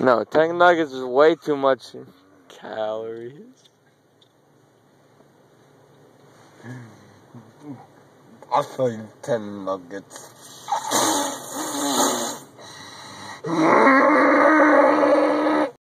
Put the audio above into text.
No, 10 nuggets is way too much calories. I'll show you 10 nuggets.